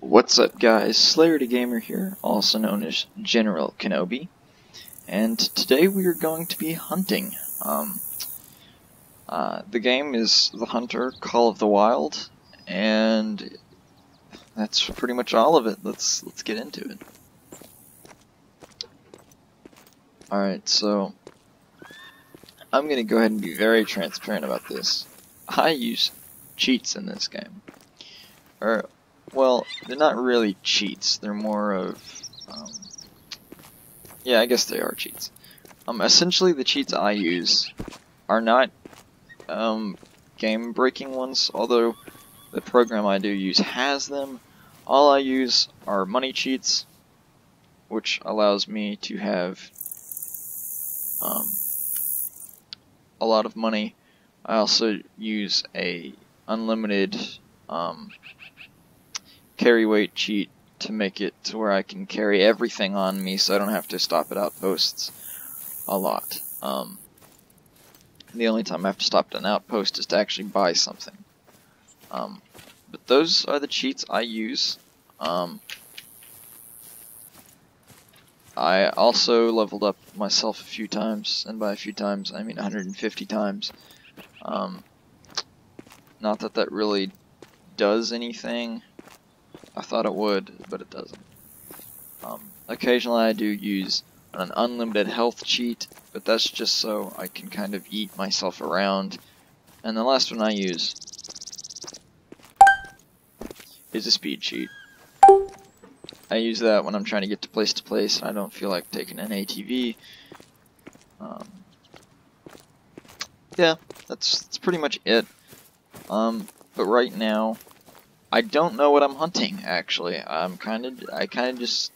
What's up guys, Slayer the Gamer here, also known as General Kenobi, and today we are going to be hunting. Um, uh, the game is The Hunter Call of the Wild, and that's pretty much all of it. Let's let's get into it. Alright, so I'm gonna go ahead and be very transparent about this. I use cheats in this game. Or well, they're not really cheats. They're more of, um, yeah, I guess they are cheats. Um, essentially, the cheats I use are not um, game-breaking ones, although the program I do use has them. All I use are money cheats, which allows me to have um, a lot of money. I also use a unlimited um, carry weight cheat to make it to where I can carry everything on me so I don't have to stop at outposts a lot. Um, the only time I have to stop at an outpost is to actually buy something. Um, but those are the cheats I use. Um, I also leveled up myself a few times, and by a few times I mean 150 times. Um, not that that really does anything. I thought it would, but it doesn't. Um, occasionally I do use an unlimited health cheat, but that's just so I can kind of eat myself around. And the last one I use is a speed cheat. I use that when I'm trying to get to place to place and I don't feel like taking an ATV. Um, yeah, that's, that's pretty much it. Um, but right now, I don't know what I'm hunting, actually. I'm kind of, I kind of just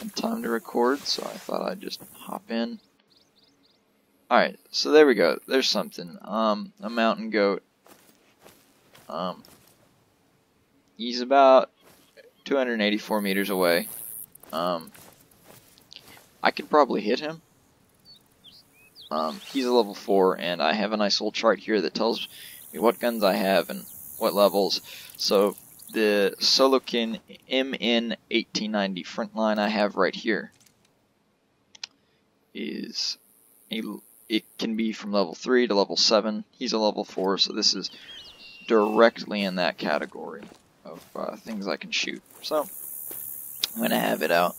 had time to record, so I thought I'd just hop in. Alright, so there we go. There's something. Um, a mountain goat. Um, he's about 284 meters away. Um, I could probably hit him. Um, he's a level 4, and I have a nice little chart here that tells me what guns I have and what levels. So the Solokhin MN 1890 front line I have right here is a, it can be from level 3 to level 7. He's a level 4, so this is directly in that category of uh, things I can shoot. So I'm going to have it out.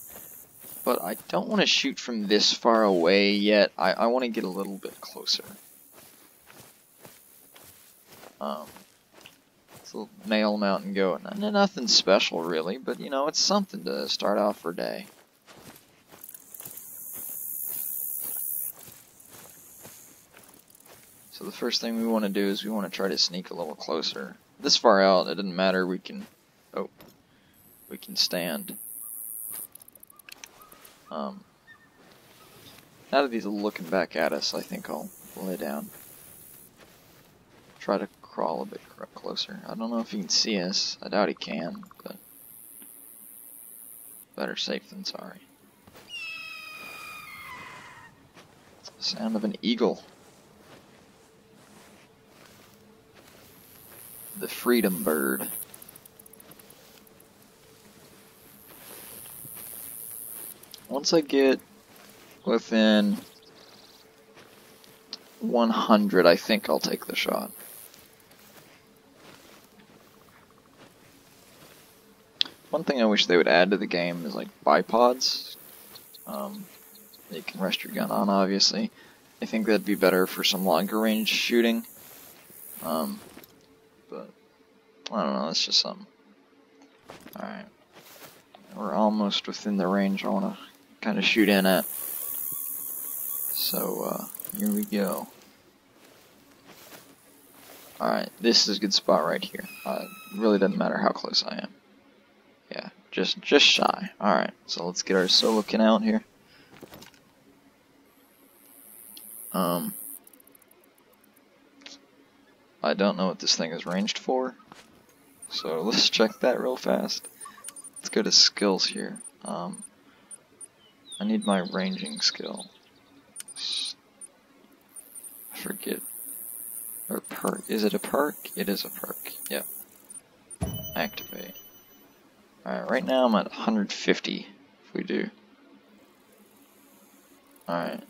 But I don't want to shoot from this far away yet. I, I want to get a little bit closer. Um, it's a male mountain goat. Nothing special really, but you know, it's something to start off for day. So the first thing we want to do is we want to try to sneak a little closer. This far out, it doesn't matter, we can, oh, we can stand. Um, now that he's looking back at us, I think I'll lay down. Try to crawl a bit closer. I don't know if he can see us. I doubt he can, but better safe than sorry. Sound of an eagle. The freedom bird. Once I get within 100, I think I'll take the shot. One thing I wish they would add to the game is like bipods. Um, you can rest your gun on, obviously. I think that'd be better for some longer range shooting. Um, but I don't know. That's just something. All right, we're almost within the range I want to kind of shoot in at. So uh, here we go. Alright, this is a good spot right here. Uh, really doesn't matter how close I am. Just just shy. Alright, so let's get our Solokhin out here. Um, I don't know what this thing is ranged for, so let's check that real fast. Let's go to skills here. Um, I need my ranging skill. I forget. Or perk. Is it a perk? It is a perk. Yep. Activate. Alright, right now I'm at 150 if we do. Alright.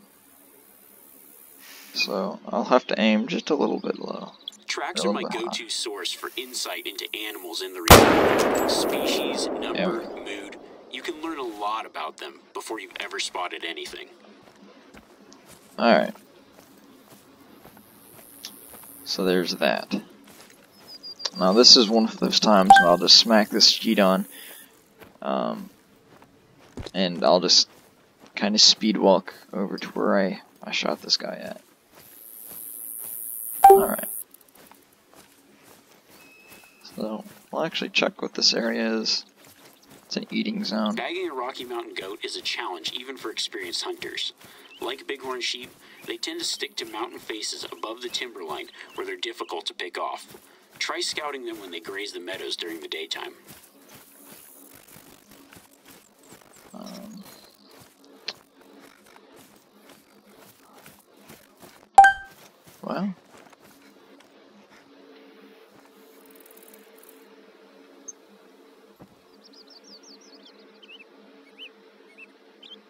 So I'll have to aim just a little bit low. Tracks are my go-to source for insight into animals in the region. Species, number, yeah. mood. You can learn a lot about them before you've ever spotted anything. Alright. So there's that. Now this is one of those times when I'll just smack this cheat on. Um, and I'll just kind of speed walk over to where I, I shot this guy at. Alright. So, we'll actually check what this area is. It's an eating zone. Bagging a Rocky Mountain goat is a challenge even for experienced hunters. Like bighorn sheep, they tend to stick to mountain faces above the timberline where they're difficult to pick off. Try scouting them when they graze the meadows during the daytime. Um, well.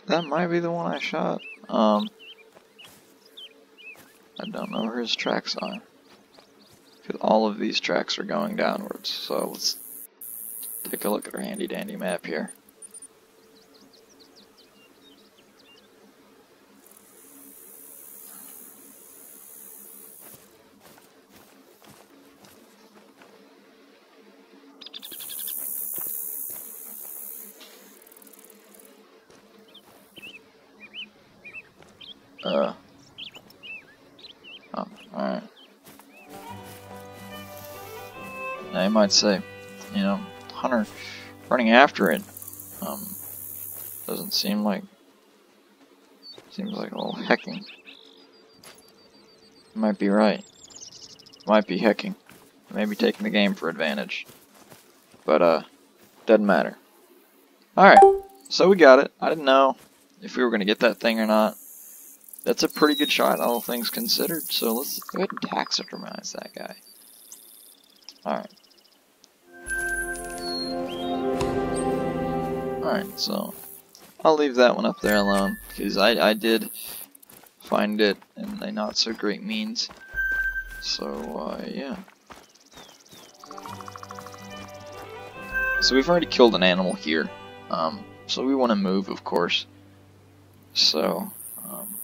That might be the one I shot. Um, I don't know where his tracks are. Because all of these tracks are going downwards, so let's take a look at our handy dandy map here. Uh. Oh, alright. You might say, you know, Hunter running after it, um, doesn't seem like, seems like a little hecking. might be right. Might be hecking. Maybe taking the game for advantage. But, uh, doesn't matter. Alright, so we got it. I didn't know if we were going to get that thing or not. That's a pretty good shot, all things considered. So let's go ahead and taxidermize that guy. Alright. Alright, so I'll leave that one up there alone, because I, I did find it in a not so great means. So, uh, yeah. So we've already killed an animal here. Um, so we want to move, of course. So, um,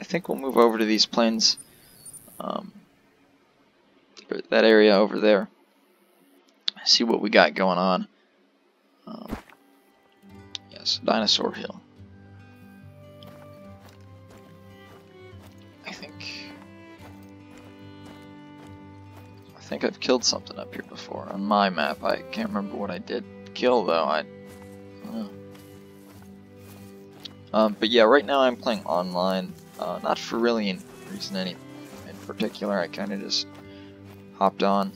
I think we'll move over to these plains, um, that area over there, see what we got going on. Um, Dinosaur Hill. I think, I think I've killed something up here before on my map. I can't remember what I did kill though. I, I um, but yeah, right now I'm playing online. Uh, not for really any reason any in particular, I kind of just hopped on.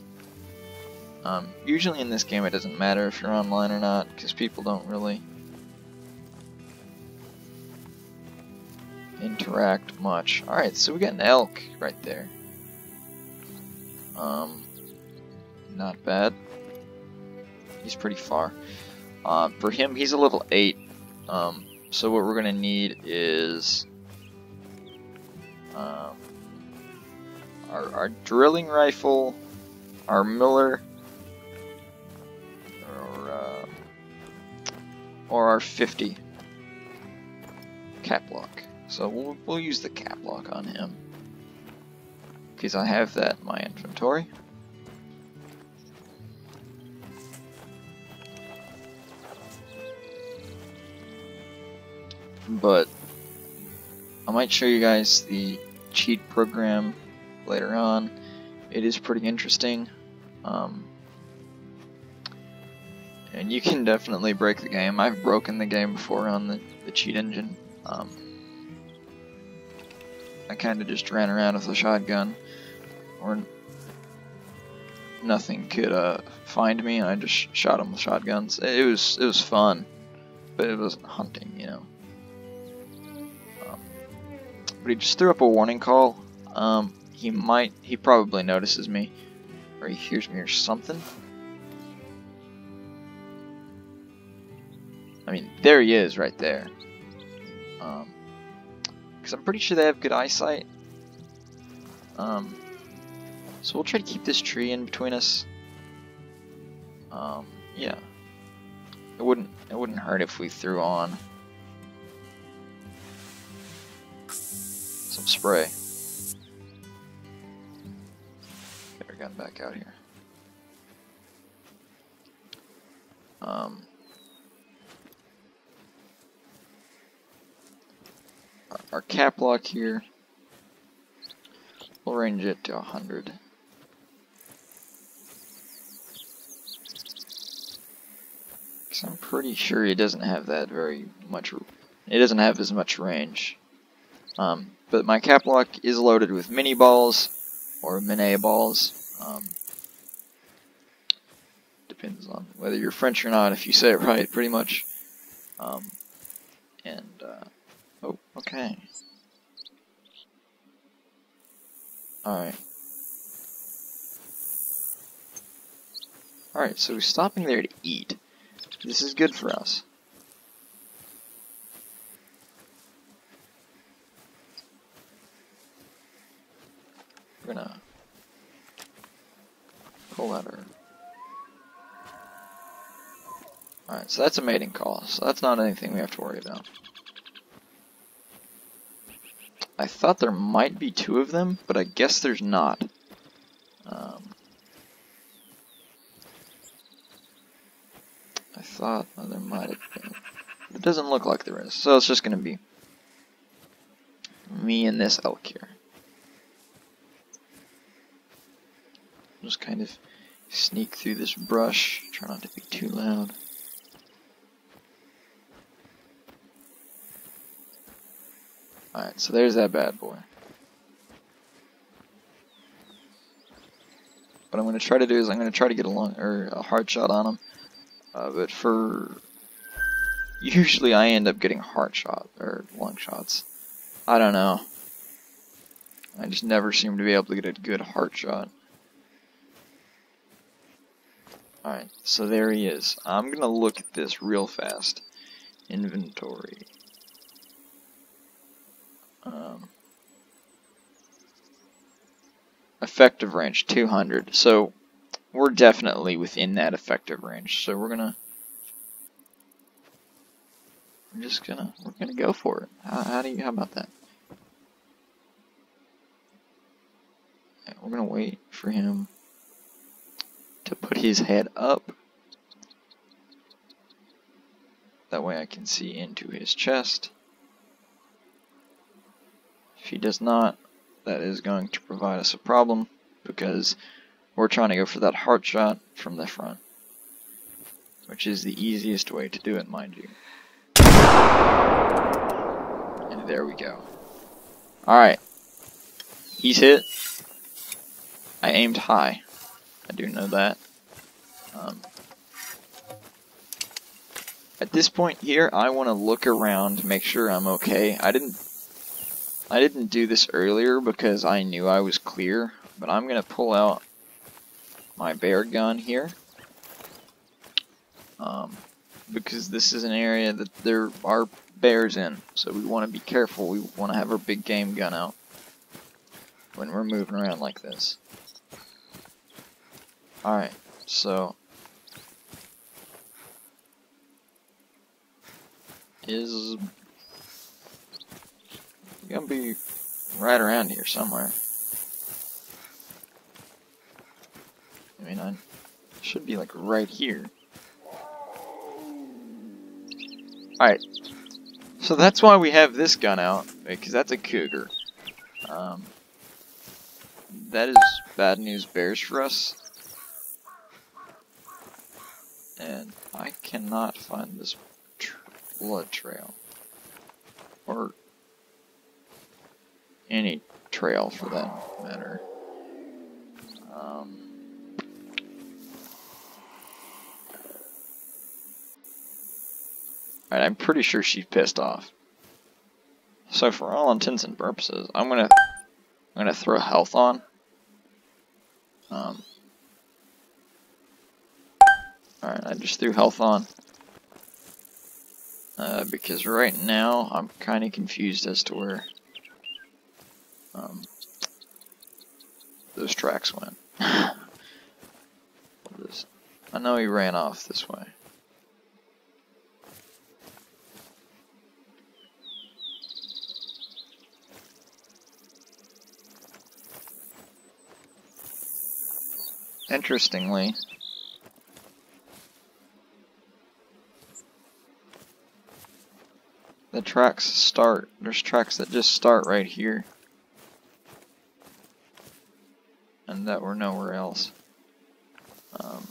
Um, usually in this game it doesn't matter if you're online or not, because people don't really interact much. Alright, so we got an elk right there. Um, not bad. He's pretty far. Um, for him, he's a level 8. Um, so what we're going to need is um, our, our drilling rifle, our Miller, or, uh, or our 50 cap caplock. So we'll, we'll use the cap lock on him. Because I have that in my inventory. But I might show you guys the cheat program later on. It is pretty interesting. Um, and you can definitely break the game. I've broken the game before on the, the cheat engine. Um, I kind of just ran around with a shotgun, or nothing could uh, find me, and I just shot them with shotguns. It was it was fun, but it wasn't hunting, you know but he just threw up a warning call. Um, he might, he probably notices me, or he hears me or something. I mean, there he is right there. Um, because I'm pretty sure they have good eyesight. Um, so we'll try to keep this tree in between us. Um, yeah. It wouldn't it wouldn't hurt if we threw on some spray. Get our gun back out here. Um, our, cap lock here, we'll range it to 100. Cause I'm pretty sure he doesn't have that very much, it doesn't have as much range. Um, but my cap lock is loaded with mini balls, or mini balls. Um, depends on whether you're French or not, if you say it right, pretty much. Um, and, uh, okay. Alright. Alright, so we're stopping there to eat. This is good for us. We're gonna pull out our Alright, so that's a mating call, so that's not anything we have to worry about. I thought there might be two of them, but I guess there's not. Um, I thought well, there might have been. It doesn't look like there is, so it's just going to be me and this elk here. Just kind of sneak through this brush, try not to be too loud. Alright, so there's that bad boy. What I'm going to try to do is I'm going to try to get a long or a hard shot on him. Uh, but for usually I end up getting hard shot or long shots. I don't know. I just never seem to be able to get a good heart shot. Alright, so there he is. I'm gonna look at this real fast. Inventory. Um, effective range 200. So we're definitely within that effective range. So we're gonna we're just gonna we're gonna go for it. How, how do you how about that? we're gonna wait for him to put his head up. That way I can see into his chest. If he does not, that is going to provide us a problem because we're trying to go for that heart shot from the front. Which is the easiest way to do it, mind you. And there we go. Alright. He's hit. I aimed high. I do know that. Um, at this point here, I want to look around, to make sure I'm okay. I didn't I didn't do this earlier because I knew I was clear, but I'm going to pull out my bear gun here. Um, because this is an area that there are bears in, so we want to be careful. We want to have our big game gun out when we're moving around like this. Alright, so... Is gonna be right around here somewhere. I mean, I should be like right here. Alright, so that's why we have this gun out, because that's a cougar. Um, that is bad news bears for us. And I cannot find this blood trail. Or any trail for that matter. Um, Alright, I'm pretty sure she's pissed off. So for all intents and purposes, I'm gonna I'm gonna throw health on. Um, Alright, I just threw health on. Uh, because right now I'm kind of confused as to where um, those tracks went. I know he ran off this way. Interestingly, the tracks start, there's tracks that just start right here. And that were nowhere else. Um,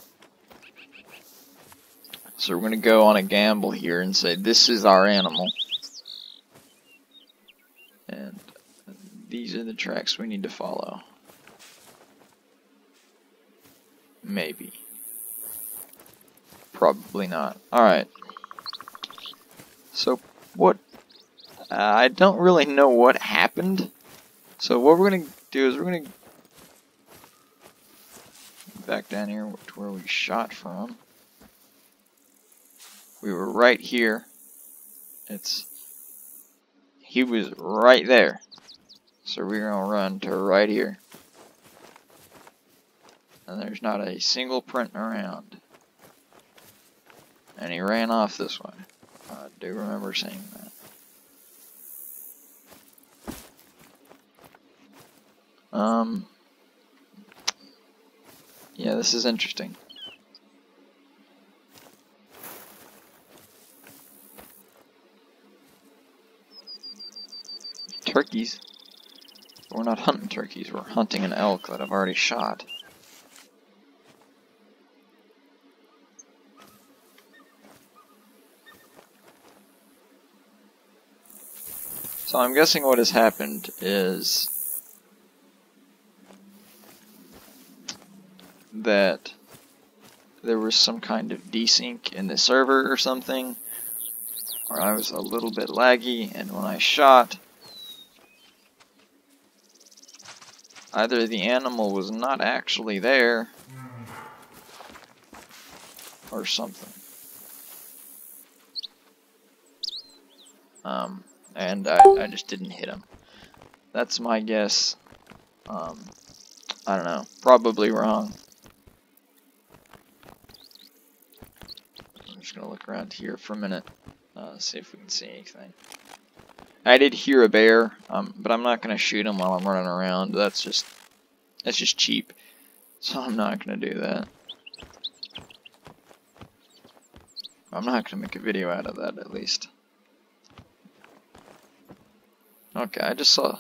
so we're going to go on a gamble here and say this is our animal. And these are the tracks we need to follow. Maybe. Probably not. Alright. So, what... Uh, I don't really know what happened. So what we're going to do is we're going to... Back down here to where we shot from. We were right here. It's... He was right there. So we're to run to right here and there's not a single print around. And he ran off this way. I do remember seeing that. Um, yeah, this is interesting. Turkeys. We're not hunting turkeys, we're hunting an elk that I've already shot. So I'm guessing what has happened is that there was some kind of desync in the server or something, or I was a little bit laggy, and when I shot, either the animal was not actually there, or something. Um, and I, I just didn't hit him. That's my guess. Um, I don't know. Probably wrong. Just to look around here for a minute. Uh, see if we can see anything. I did hear a bear, um, but I'm not to shoot him while I'm running around. That's just, that's just cheap. So I'm not to do that. I'm not to make a video out of that, at least. Okay, I just saw.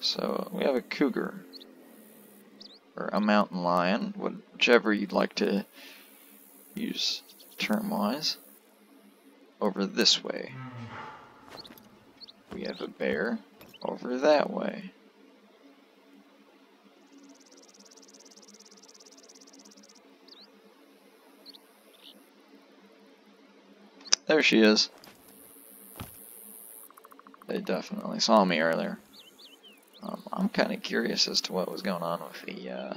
So we have a cougar or a mountain lion, whichever you'd like to use term-wise. Over this way. We have a bear over that way. There she is. They definitely saw me earlier. Um, I'm kind of curious as to what was going on with the, uh,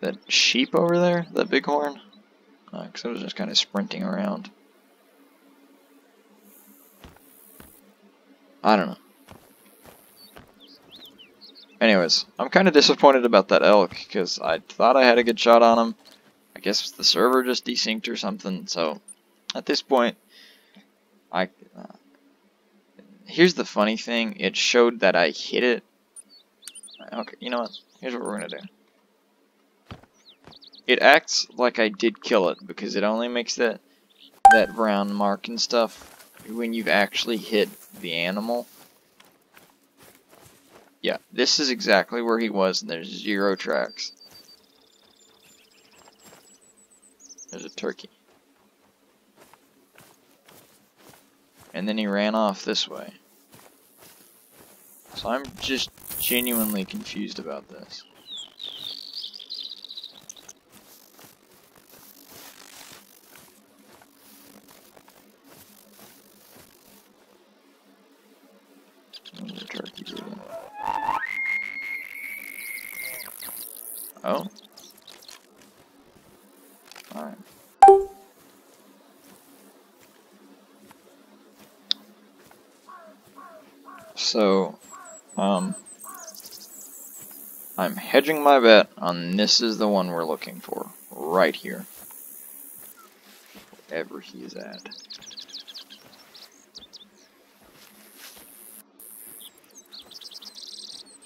that sheep over there, that bighorn. Because uh, it was just kind of sprinting around. I don't know. Anyways, I'm kind of disappointed about that elk, because I thought I had a good shot on him. I guess the server just desynced or something, so at this point, I uh, here's the funny thing. It showed that I hit it. Okay, you know what? Here's what we're gonna do. It acts like I did kill it because it only makes that that brown mark and stuff when you've actually hit the animal. Yeah, this is exactly where he was, and there's zero tracks. There's a turkey. and then he ran off this way. So I'm just genuinely confused about this. Oh. Alright. So, I'm hedging my bet on this is the one we're looking for. Right here. Wherever he is at.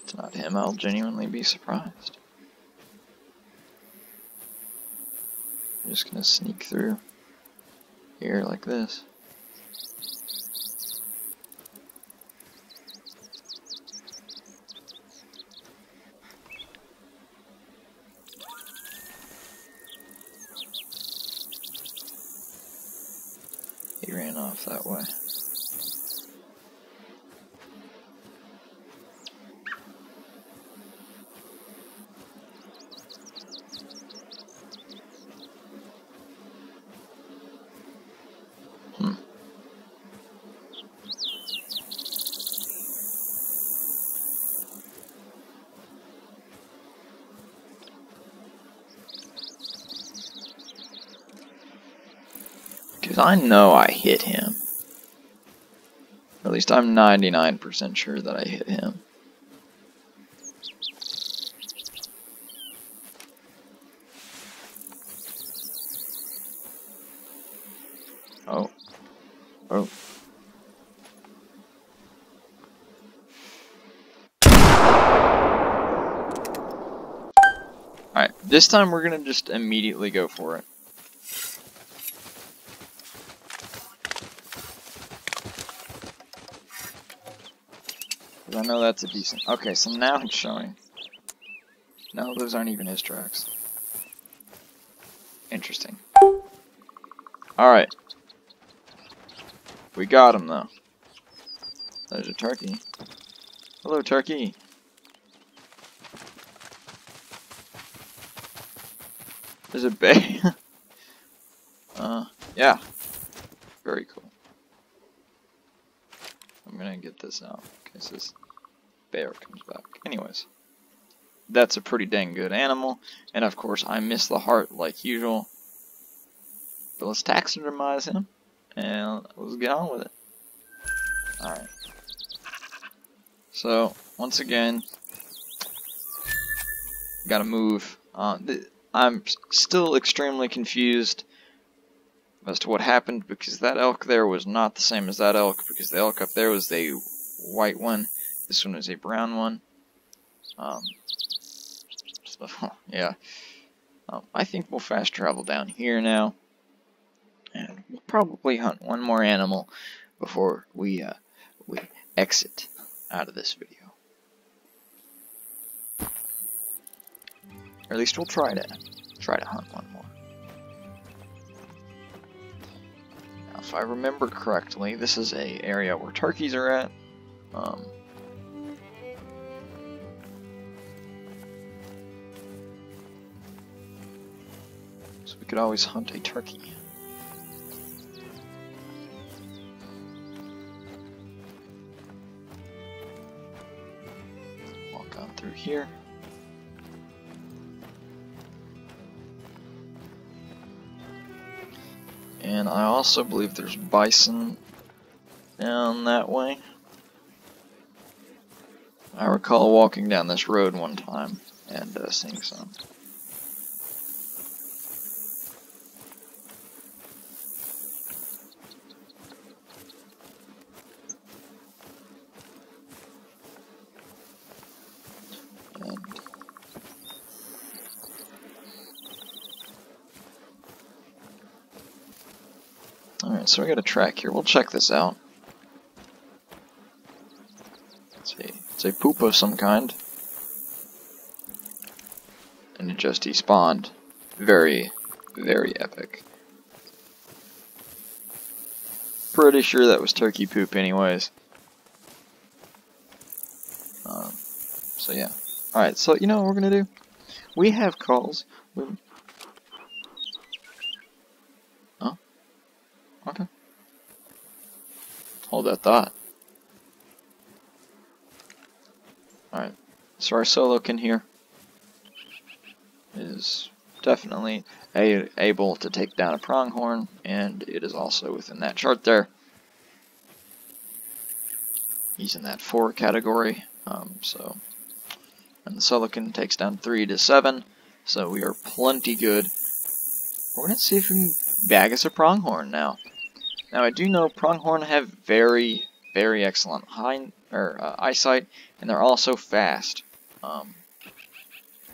It's not him, I'll genuinely be surprised. I'm just gonna sneak through here like this. Ran off that way. I know I hit him. At least I'm 99% sure that I hit him. Oh. Oh. Alright, this time we're gonna just immediately go for it. Know that's a decent. Okay, so now it's showing. No, those aren't even his tracks. Interesting. Alright. We got him, though. There's a turkey. Hello, turkey. There's a bay. uh, yeah. Very cool. I'm gonna get this out Okay, case this bear comes back. Anyways, that's a pretty dang good animal, and of course I miss the heart like usual. But let's taxidermize him, and let's get on with it. Alright. So, once again, gotta move. Uh, I'm still extremely confused as to what happened because that elk there was not the same as that elk because the elk up there was a white one this one is a brown one. Um, so, yeah. Um, I think we'll fast travel down here now. And we'll probably hunt one more animal before we uh, we exit out of this video. Or at least we'll try to try to hunt one more. Now, if I remember correctly, this is a area where turkeys are at. Um, we could always hunt a turkey. Walk on through here. And I also believe there's bison down that way. I recall walking down this road one time and uh, seeing some. So we got a track here. We'll check this out. It's a, it's a poop of some kind. And it just despawned. Very, very epic. Pretty sure that was turkey poop anyways. Um, so yeah. Alright, so you know what we're gonna do? We have calls. We Okay. Hold that thought. Alright, so our Solokhin here is definitely a able to take down a pronghorn, and it is also within that chart there. he's in that 4 category. Um, so, and the Sullivan takes down 3 to 7. So we are plenty good. We're going to see if we can bag us a pronghorn now. Now I do know pronghorn have very, very excellent high, or, uh, eyesight, and they're also fast. Um,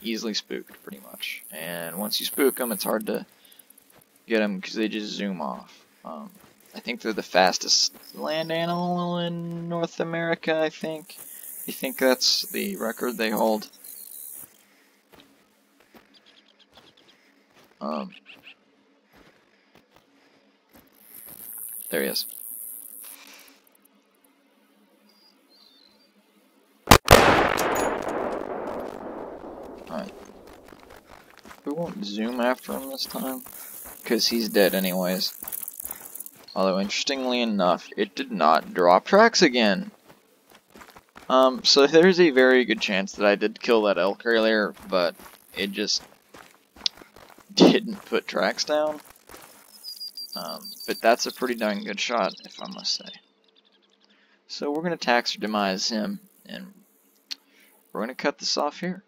easily spooked, pretty much. And once you spook them, it's hard to get them because they just zoom off. Um, I think they're the fastest land animal in North America, I think. I think that's the record they hold. Um, there he is. Alright. We won't zoom after him this time, because he's dead anyways. Although, interestingly enough, it did not drop tracks again. Um, so there's a very good chance that I did kill that elk earlier, but it just didn't put tracks down. Um, but that's a pretty darn good shot, if I must say. So we're going to taxidermize him, and we're going to cut this off here.